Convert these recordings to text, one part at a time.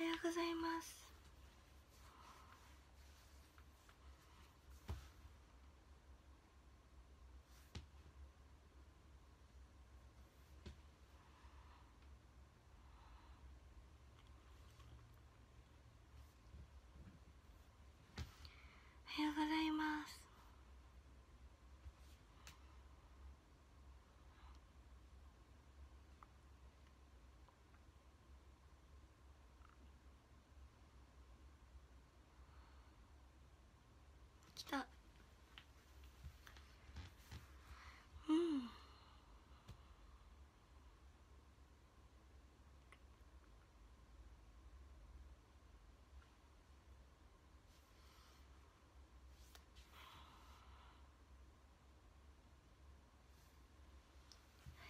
おはようございます。おはようございます。来た。うん。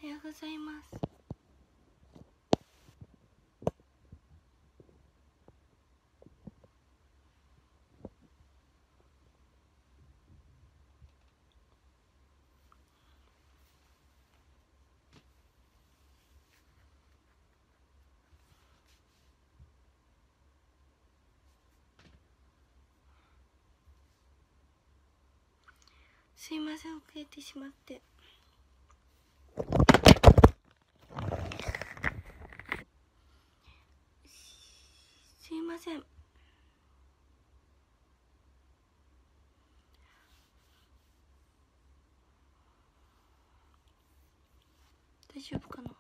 おはようございます。すいません遅れてしまって。すいません。大丈夫かな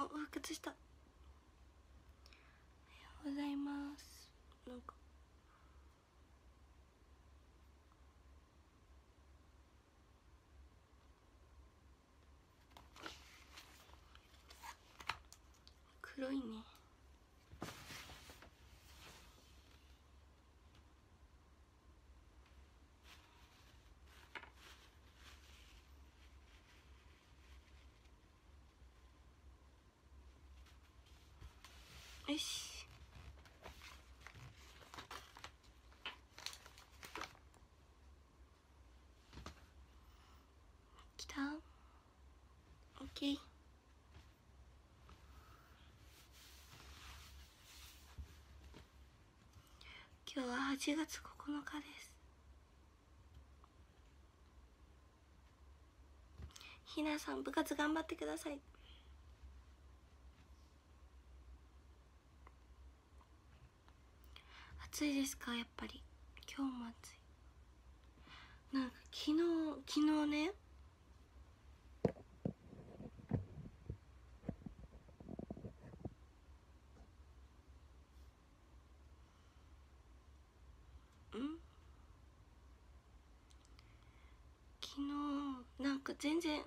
お復活した。おはようございます。なんか黒いねよし。来た。オッケー。今日は8月9日です。ひなさん部活頑張ってください。暑いですか？やっぱり。今日も暑い。なんか昨日昨日ね。昨日なんか全然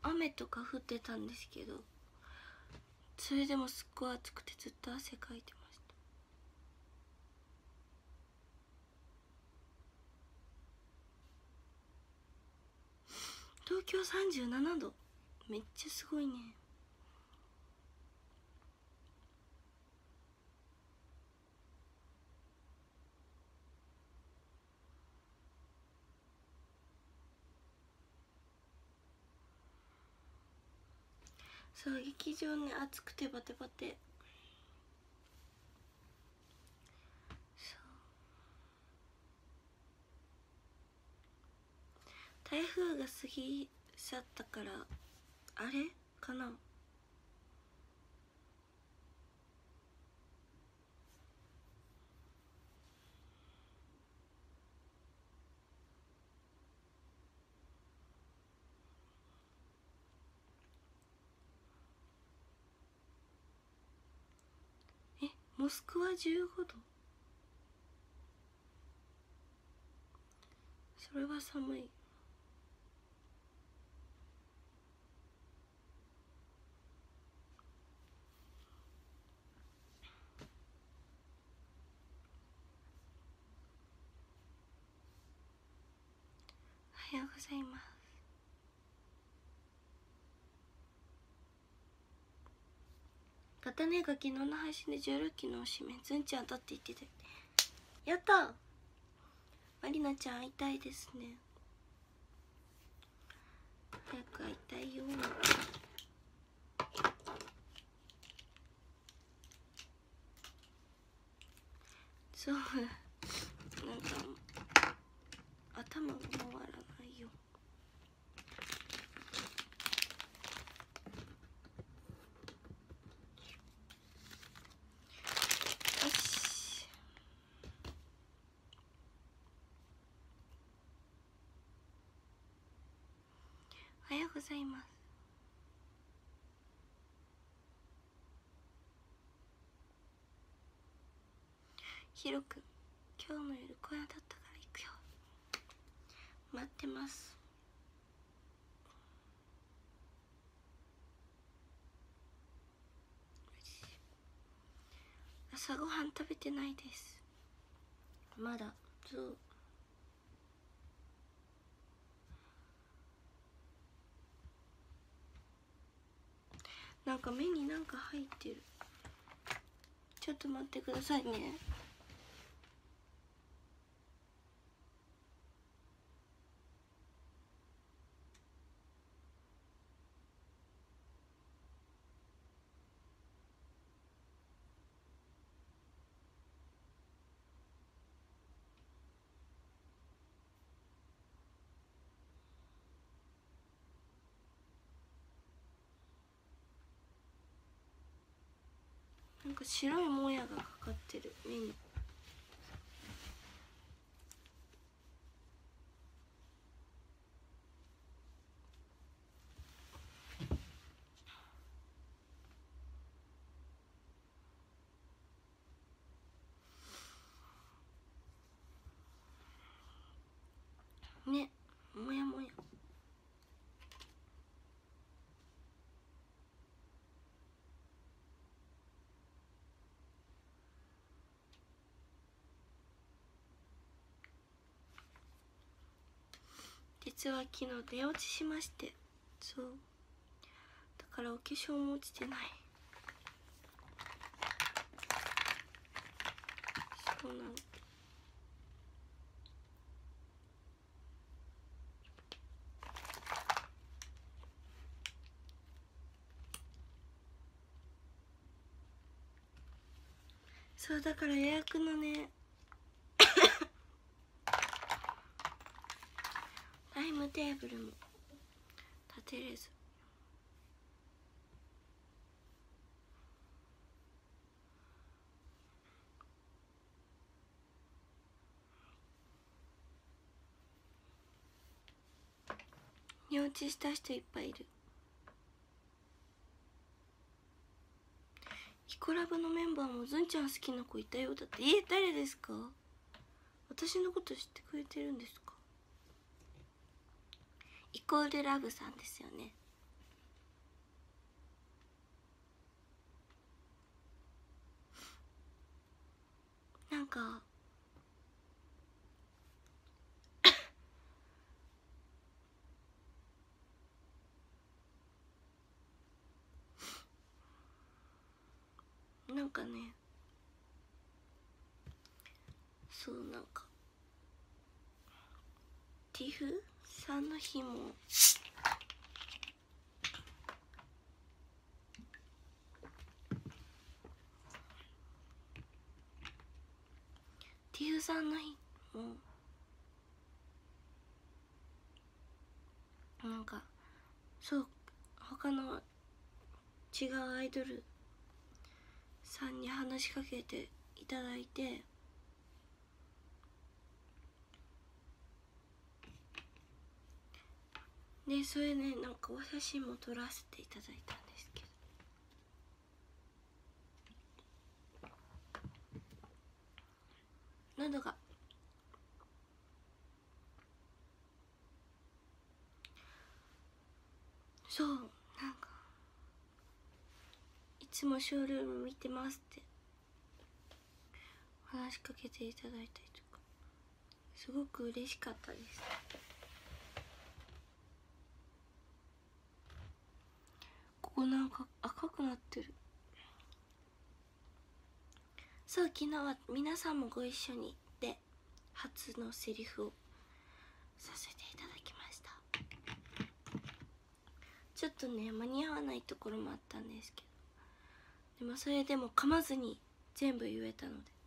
雨とか降ってたんですけどそれでもすっごい暑くてずっと汗かいてました東京37度。めっちゃすごいね。そう劇場ね暑くてバテバテ。台風が過ぎ去ったからあれ？かな？えモスクワ15度？それは寒い。おはようございます。パタネが昨日の配信で16期の推しメンズンちゃんだって言っててやったマリナちゃん会いたいですね。早く会いたいよそう。なんか頭が回らないよよしおはようございます。ひろく今日の夜小屋だったから行くよ。待ってます。朝ごはん食べてないです。まだそうなんか目になんか入ってる。ちょっと待ってくださいね。なんか白いもやがかかってる目にねもやもや実は昨日寝落ちしましてそう。だからお化粧も落ちてない。そうなのそうだから予約のねタイムテーブルも立てれず。寝落ちした人いっぱいいる。ヒコラブのメンバーもずんちゃん好きな子いたようだって。え誰ですか？私のこと知ってくれてるんですか？イコールラブさんですよね。なんか なんかねそうなんかティフ？さんの日も。ティフさんの日も。なんかそう他の違うアイドルさんに話しかけていただいて。でそれねなんかお写真も撮らせていただいたんですけど。喉が。そうなんか。いつもショールーム見てますって。話しかけていただいたりとか。すごく嬉しかったです。こなんか赤くなってる。そう昨日は皆さんもご一緒にで初のセリフをさせていただきました。ちょっとね間に合わないところもあったんですけど。でもそれでも噛まずに全部言えたので。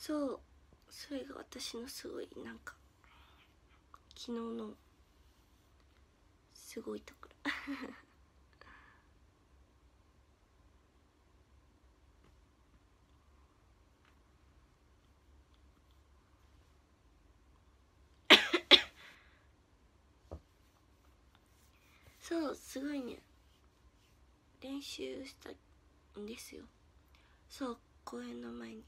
そう。それが私のすごいなんか昨日のすごいところ。そうすごいね。練習したんですよ。そう公演の前に。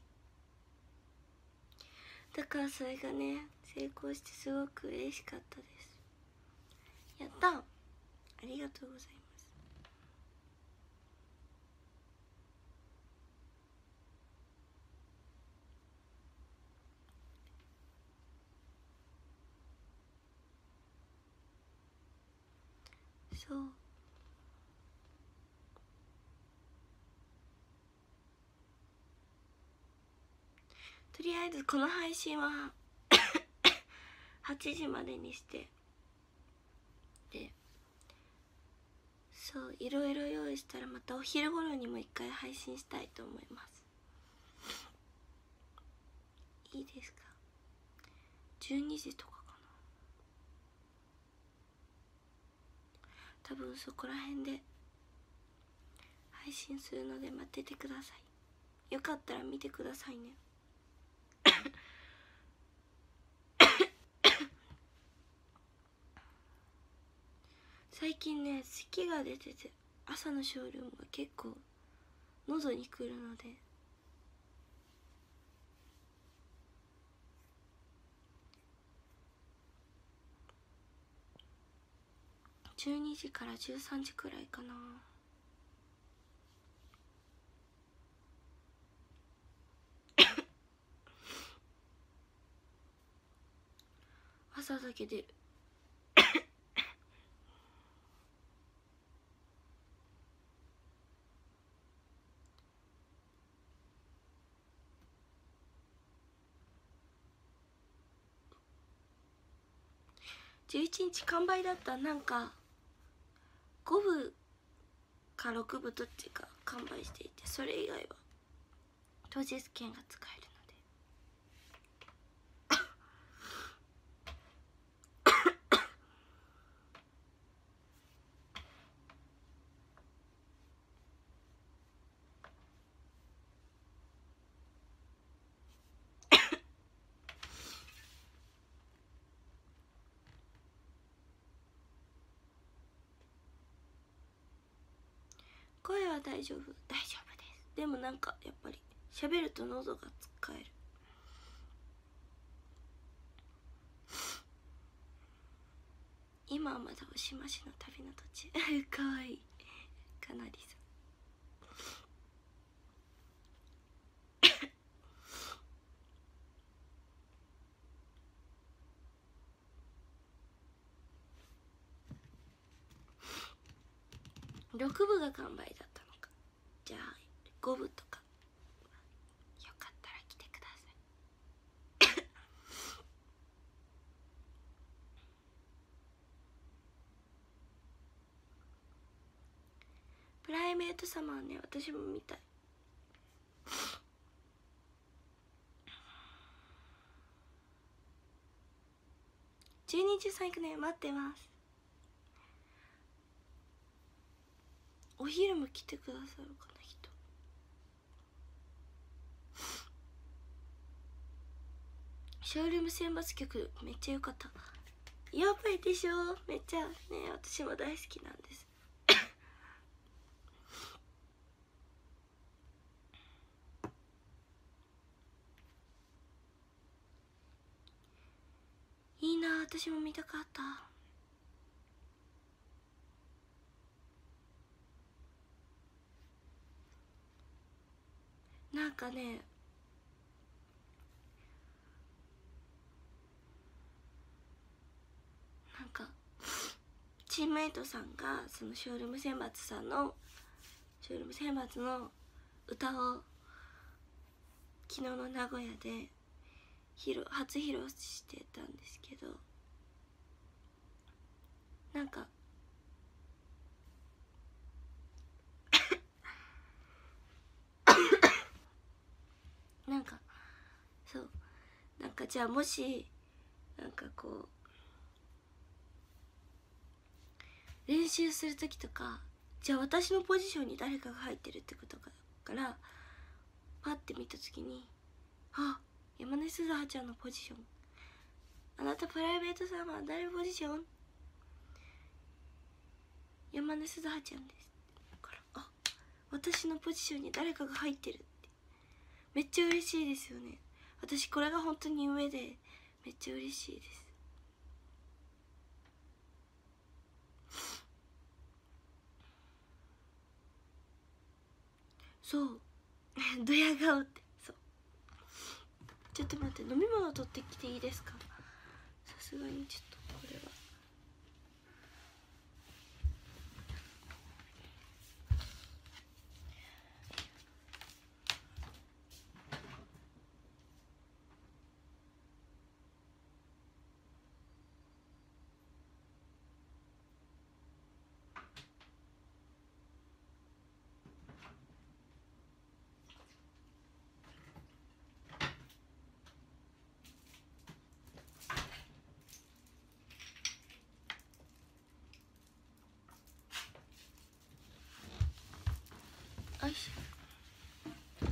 だからそれがね成功してすごく嬉しかったです。やった！ありがとうございます。そう。とりあえずこの配信は8時までにしてでそういろいろ用意したらまたお昼頃にも一回配信したいと思います。いいですか？12時とかかな。多分そこら辺で配信するので待っててください。よかったら見てくださいね。最近ね咳が出てて朝のショールームが結構喉にくるので。12時から13時くらいかな。朝だけ出る11日完売だったなんか5部か6部どっちか完売していてそれ以外は当日券が使える。声は大丈夫。大丈夫です。でもなんかやっぱり喋ると喉が使える。今はまだおしましの旅の途中。かわい。いかなりさ6部が完売だったのか。じゃあ5部とか。よかったら来てください。プライベート様はね私も見たい。12時さん行くね。待ってます。お昼も来てくださるかな人。ショールーム選抜曲めっちゃ良かった。やばいでしょ。めっちゃね私も大好きなんです。いいな私も見たかった。なんかねなんかチームメイトさんがそのショールーム選抜さんのショールーム選抜の歌を昨日の名古屋で披露初披露してたんですけどなんかなんかじゃあもしなんかこう練習する時とかじゃあ私のポジションに誰かが入ってるってことからパッて見た時にあ山根鈴葉ちゃんのポジション。あなたプライベートさんは誰ポジション？山根鈴葉ちゃんですからあ私のポジションに誰かが入ってるって。めっちゃ嬉しいですよね。私これが本当に上でめっちゃ嬉しいです。そう。ドヤ顔って。そう。ちょっと待って飲み物取ってきていいですか？さすがにちょっとこれはよいしょ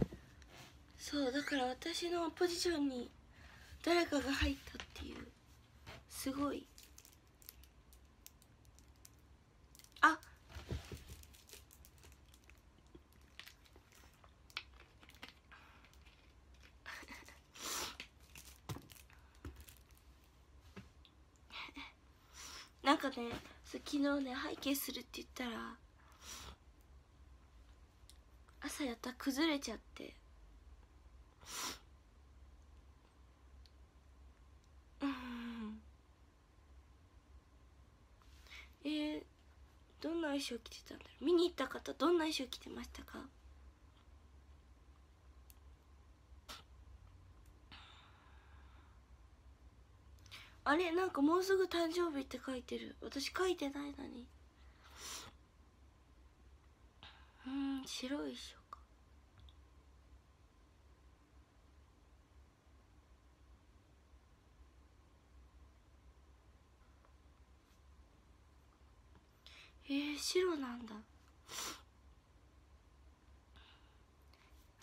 そうだから私のポジションに誰かが入ったっていう。すごいあなんかね昨日ね背景するって言ったら朝やったら崩れちゃって。うん。えー、どんな衣装着てたんだろう。見に行った方どんな衣装着てましたか？あれなんかもうすぐ誕生日って書いてる。私書いてないのに。うん白い衣装。えー、白なんだ。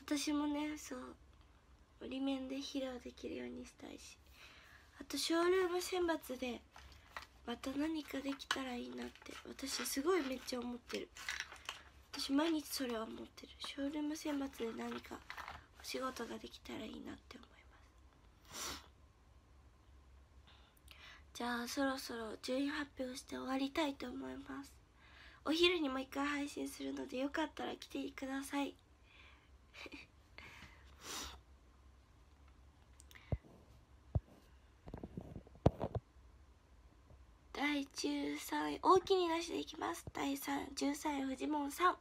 私もねそう折り面で披露できるようにしたいし。あとショールーム選抜でまた何かできたらいいなって私すごいめっちゃ思ってる。私毎日それは思ってる。ショールーム選抜で何かお仕事ができたらいいなって思います。じゃあそろそろ順位発表して終わりたいと思います。お昼にもう一回配信するのでよかったら来てください。第13位大きに出していきます。第13位フジモンさん。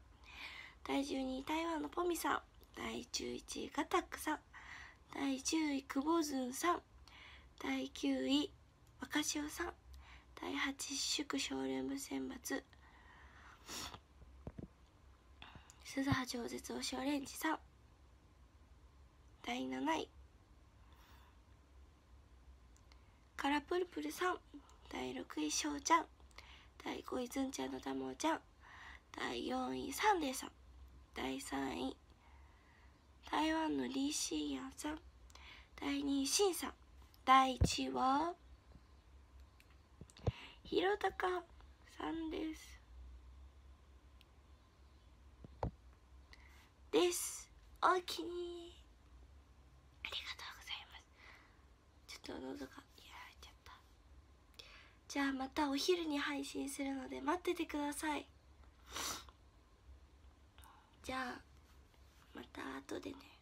第12位台湾のポミさん。第11位ガタックさん。第10位クボズンさん。第9位若潮さん。第8位祝ショールーム選抜鈴葉超絶推しオレンジさん。第7位。カラプルプルさん。第6位しょうちゃん。第5位ずんちゃんのたもちゃん。第4位サンデーさん。第3位台湾のリー・シーヤンさん。第2位シンさん。第1位はひろたかさんです。です。おおきにありがとうございます。ちょっと喉がやられちゃった。じゃあまたお昼に配信するので待っててください。じゃあまた後でね。